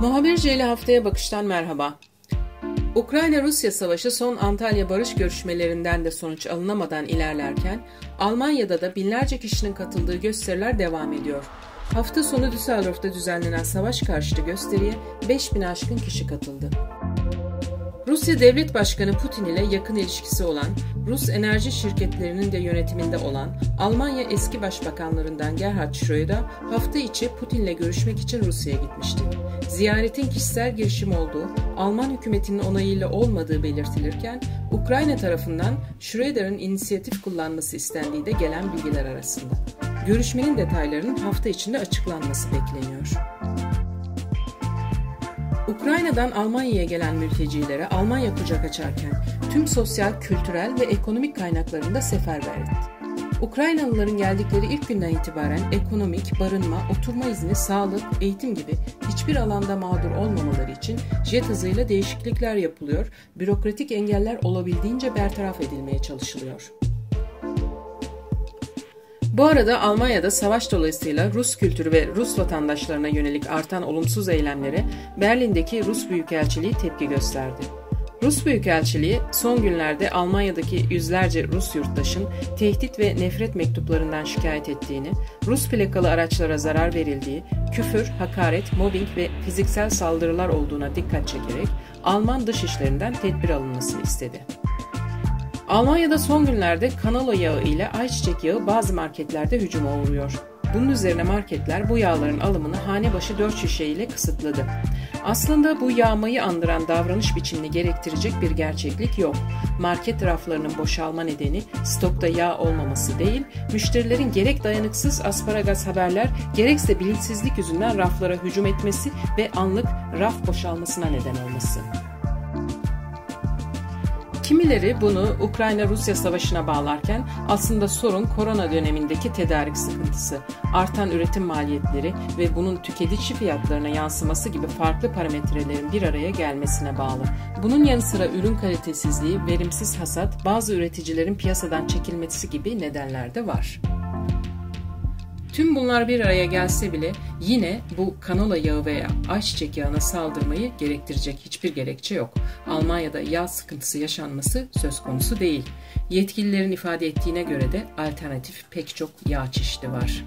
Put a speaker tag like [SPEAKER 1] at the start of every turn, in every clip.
[SPEAKER 1] Muhabirce ile haftaya bakıştan merhaba. Ukrayna-Rusya savaşı son Antalya barış görüşmelerinden de sonuç alınamadan ilerlerken Almanya'da da binlerce kişinin katıldığı gösteriler devam ediyor. Hafta sonu Düsseldorf'ta düzenlenen savaş karşıtı gösteriye 5000 aşkın kişi katıldı. Rusya Devlet Başkanı Putin ile yakın ilişkisi olan, Rus enerji şirketlerinin de yönetiminde olan Almanya eski başbakanlarından Gerhard Schröder hafta içi Putin'le görüşmek için Rusya'ya gitmişti. Ziyaretin kişisel girişim olduğu, Alman hükümetinin onayıyla olmadığı belirtilirken, Ukrayna tarafından Schröder'in inisiyatif kullanması istendiği de gelen bilgiler arasında. Görüşmenin detaylarının hafta içinde açıklanması bekleniyor. Ukrayna'dan Almanya'ya gelen mültecilere Almanya kucak açarken tüm sosyal, kültürel ve ekonomik kaynaklarında seferber etti. Ukraynalıların geldikleri ilk günden itibaren ekonomik, barınma, oturma izni, sağlık, eğitim gibi hiçbir alanda mağdur olmamaları için jet hızıyla değişiklikler yapılıyor, bürokratik engeller olabildiğince bertaraf edilmeye çalışılıyor. Bu arada Almanya'da savaş dolayısıyla Rus kültürü ve Rus vatandaşlarına yönelik artan olumsuz eylemlere Berlin'deki Rus Büyükelçiliği tepki gösterdi. Rus Büyükelçiliği son günlerde Almanya'daki yüzlerce Rus yurttaşın tehdit ve nefret mektuplarından şikayet ettiğini, Rus plakalı araçlara zarar verildiği, küfür, hakaret, mobbing ve fiziksel saldırılar olduğuna dikkat çekerek Alman dışişlerinden tedbir alınmasını istedi. Almanya'da son günlerde kanola yağı ile ayçiçek yağı bazı marketlerde hücuma uğruyor. Bunun üzerine marketler bu yağların alımını hane başı 4 şişe ile kısıtladı. Aslında bu yağmayı andıran davranış biçimini gerektirecek bir gerçeklik yok. Market raflarının boşalma nedeni stokta yağ olmaması değil, müşterilerin gerek dayanıksız asparagas haberler gerekse bilinçsizlik yüzünden raflara hücum etmesi ve anlık raf boşalmasına neden olması. Kimileri bunu Ukrayna-Rusya savaşına bağlarken aslında sorun korona dönemindeki tedarik sıkıntısı, artan üretim maliyetleri ve bunun tüketici fiyatlarına yansıması gibi farklı parametrelerin bir araya gelmesine bağlı. Bunun yanı sıra ürün kalitesizliği, verimsiz hasat, bazı üreticilerin piyasadan çekilmesi gibi nedenler de var. Tüm bunlar bir araya gelse bile yine bu kanola yağı veya ayçiçek yağına saldırmayı gerektirecek hiçbir gerekçe yok. Almanya'da yağ sıkıntısı yaşanması söz konusu değil. Yetkililerin ifade ettiğine göre de alternatif pek çok yağ çeşidi var.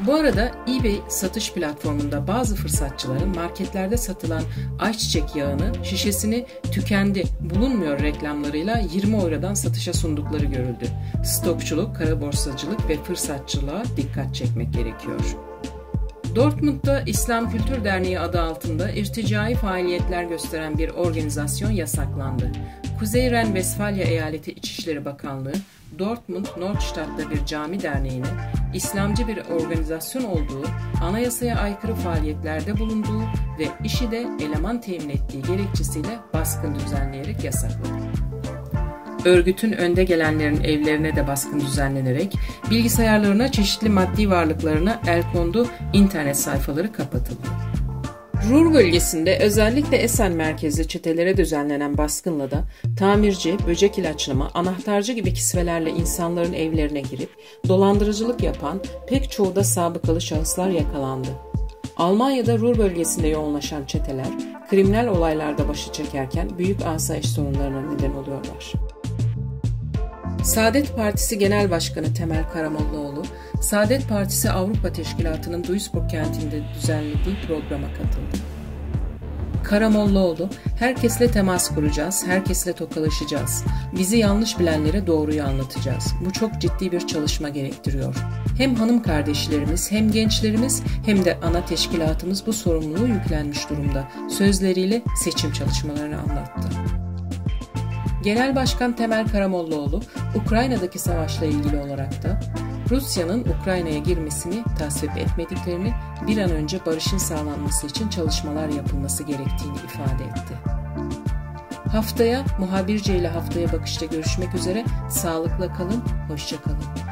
[SPEAKER 1] Bu arada eBay satış platformunda bazı fırsatçıların marketlerde satılan ayçiçek yağını şişesini tükendi bulunmuyor reklamlarıyla 20 eurodan satışa sundukları görüldü. Stokçuluk, kara borsacılık ve fırsatçılığa dikkat çekmek gerekiyor. Dortmund'da İslam Kültür Derneği adı altında irticai faaliyetler gösteren bir organizasyon yasaklandı. Kuzey Ren-Vesfalya Eyaleti İçişleri Bakanlığı, Dortmund Nordstadt'ta bir cami derneğine İslamcı bir organizasyon olduğu, anayasaya aykırı faaliyetlerde bulunduğu ve işi de eleman temin ettiği gerekçesiyle baskın düzenleyerek yasakladı. Örgütün önde gelenlerin evlerine de baskın düzenlenerek bilgisayarlarına çeşitli maddi varlıklarına el kondu, internet sayfaları kapatıldı. Ruhr bölgesinde özellikle Esen merkezli çetelere düzenlenen baskınla da tamirci, böcek ilaçlama, anahtarcı gibi kisvelerle insanların evlerine girip dolandırıcılık yapan pek çoğu da sabıkalı şahıslar yakalandı. Almanya'da Ruhr bölgesinde yoğunlaşan çeteler kriminal olaylarda başı çekerken büyük asayiş sorunlarına neden oluyorlar. Saadet Partisi Genel Başkanı Temel Karamollaoğlu, Saadet Partisi Avrupa Teşkilatı'nın Duisburg kentinde düzenlediği programa katıldı. Karamollaoğlu, herkesle temas kuracağız, herkesle tokalaşacağız. Bizi yanlış bilenlere doğruyu anlatacağız. Bu çok ciddi bir çalışma gerektiriyor. Hem hanım kardeşlerimiz, hem gençlerimiz, hem de ana teşkilatımız bu sorumluluğu yüklenmiş durumda. Sözleriyle seçim çalışmalarını anlattı. Genel Başkan Temel Karamollaoğlu, Ukrayna'daki savaşla ilgili olarak da Rusya'nın Ukrayna'ya girmesini tasvip etmediklerini, bir an önce barışın sağlanması için çalışmalar yapılması gerektiğini ifade etti. Haftaya muhabirce ile haftaya bakışta görüşmek üzere. Sağlıkla kalın, hoşça kalın.